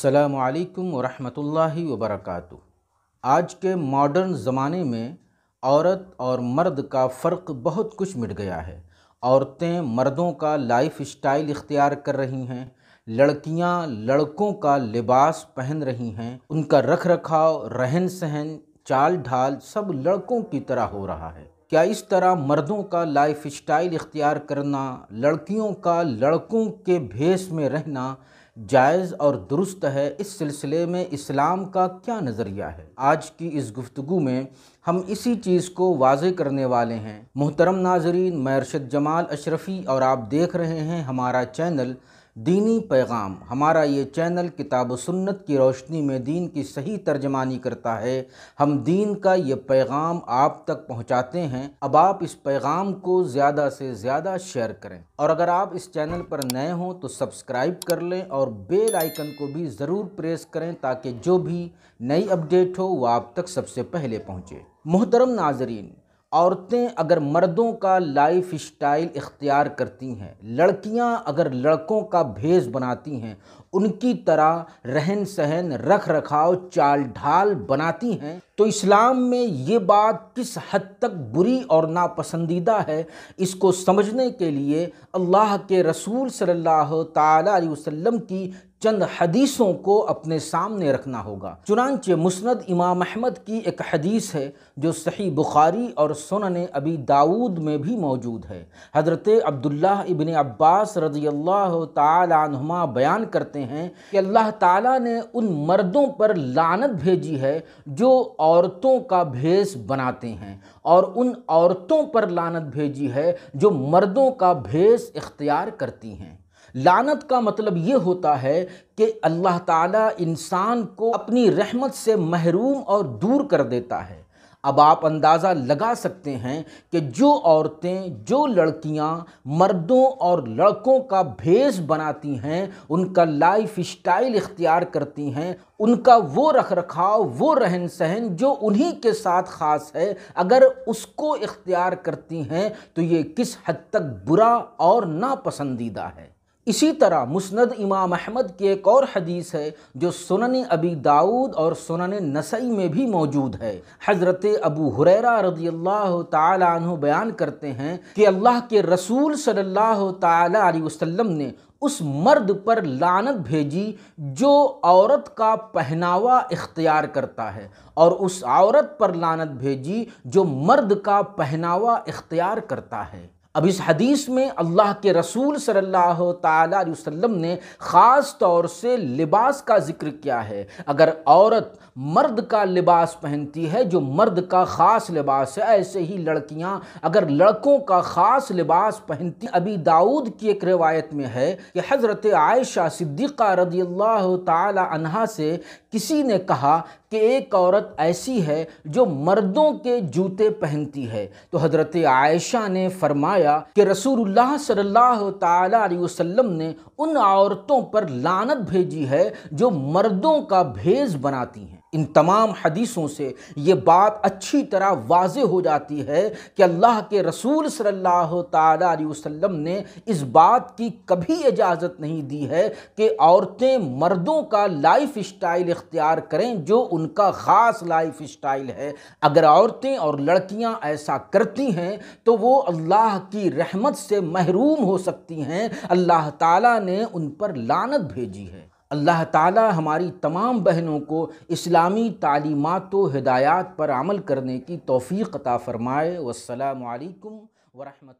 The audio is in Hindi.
असलकम वरहमतुल्लाहि वबरकातुहू आज के मॉडर्न ज़माने में औरत और मर्द का फ़र्क बहुत कुछ मिट गया है। औरतें मर्दों का लाइफ स्टाइल इख्तियार कर रही हैं, लड़कियाँ लड़कों का लिबास पहन रही हैं, उनका रख रखाव रहन सहन चाल ढाल सब लड़कों की तरह हो रहा है। क्या इस तरह मर्दों का लाइफ स्टाइल इख्तियार करना, लड़कियों का लड़कों के भेस में रहना जायज़ और दुरुस्त है इस सिलसिले में इस्लाम का क्या नज़रिया है? आज की इस गुफ्तु में हम इसी चीज़ को वाज करने वाले हैं। मोहतरम नाजरीन, मैं अरशद जमाल अशरफ़ी और आप देख रहे हैं हमारा चैनल दीनी पैगाम। हमारा ये चैनल किताब सुन्नत की रोशनी में दीन की सही तर्जमानी करता है। हम दीन का ये पैगाम आप तक पहुंचाते हैं। अब आप इस पैगाम को ज़्यादा से ज़्यादा शेयर करें। और अगर आप इस चैनल पर नए हों तो सब्सक्राइब कर लें और बेल आइकन को भी ज़रूर प्रेस करें ताकि जो भी नई अपडेट हो वह आप तक सबसे पहले पहुँचे। मोहतरम नाजरीन औरतें अगर मर्दों का लाइफ स्टाइल इख्तियार करती हैं, लड़कियाँ अगर लड़कों का भेस बनाती हैं, उनकी तरह रहन सहन, रख रखाव, चाल ढाल बनाती हैं तो इस्लाम में ये बात किस हद तक बुरी और नापसंदीदा है, इसको समझने के लिए अल्लाह के रसूल सल्लल्लाहु अलैहि वसल्लम की चंद हदीसों को अपने सामने रखना होगा। चुनानचे मुस्नद इमाम अहमद की एक हदीस है, जो सही बुखारी और सुनन अबी दाऊद में भी मौजूद है। हज़रत अब्दुल्ला इबन अब्बास रज़ी अल्लाह बयान करते हैं कि अल्लाह ताला ने उन मर्दों पर लानत भेजी है, जो औरतों का भेस बनाते हैं, और उन औरतों पर लानत भेजी है, जो मर्दों का भेस इख्तियार करती हैं। लानत का मतलब ये होता है कि अल्लाह ताला इंसान को अपनी रहमत से महरूम और दूर कर देता है। अब आप अंदाज़ा लगा सकते हैं कि जो औरतें, जो लड़कियाँ मर्दों और लड़कों का भेस बनाती हैं, उनका लाइफ स्टाइल इख्तियार करती हैं, उनका वो रख रखाव वो रहन सहन जो उन्हीं के साथ ख़ास है, अगर उसको इख्तियार करती हैं तो ये किस हद तक बुरा और नापसंदीदा है। इसी तरह मुस्नद इमाम अहमद की एक और हदीस है, जो सुनन अबी दाऊद और सुनन नसई में भी मौजूद है। हज़रत अबू हुरैरा रदी अल्लाह तु बयान करते हैं कि अल्लाह के रसूल सल्लल्लाहु अलैहि वसल्लम ने उस मर्द पर लानत भेजी, जो औरत का पहनावा इख्तियार करता है, और उस औरत पर लानत भेजी, जो मर्द का पहनावा इख्तियार करता है। अब इस हदीस में अल्लाह के रसूल सल्लल्लाहु अलैहि वसल्लम ने ख़ास तौर से लिबास का ज़िक्र किया है। अगर औरत मर्द का लिबास पहनती है, जो मर्द का ख़ास लिबास है, ऐसे ही लड़कियाँ अगर लड़कों का ख़ास लिबास पहनती अभी दाऊद की एक रिवायत में है कि हज़रत आयशा सिद्दीक़ा रदी अल्लाह तहा से किसी ने कहा कि एक औरत ऐसी है जो मर्दों के जूते पहनती है। तो हज़रत आयशा ने फरमाया कि रसूलुल्लाह सल्लल्लाहु अलैहि वसल्लम ने उन औरतों पर लानत भेजी है जो मर्दों का भेज बनाती हैं। इन तमाम हदीसों से ये बात अच्छी तरह वाज हो जाती है कि अल्लाह के रसूल सल्लल्लाहु अलैहि वसल्लम ने इस बात की कभी इजाज़त नहीं दी है कि औरतें मर्दों का लाइफ स्टाइल इख्तियार करें जो उनका ख़ास लाइफ स्टाइल है। अगर औरतें और लड़कियाँ ऐसा करती हैं तो वो अल्लाह की रहमत से महरूम हो सकती हैं। अल्लाह ताला ने उन पर लानत भेजी है। अल्लाह ताला हमारी तमाम बहनों को इस्लामी तालीमत हिदायत पर अमल करने की तोफ़ी अता फ़रमाए। वसलम वरहमल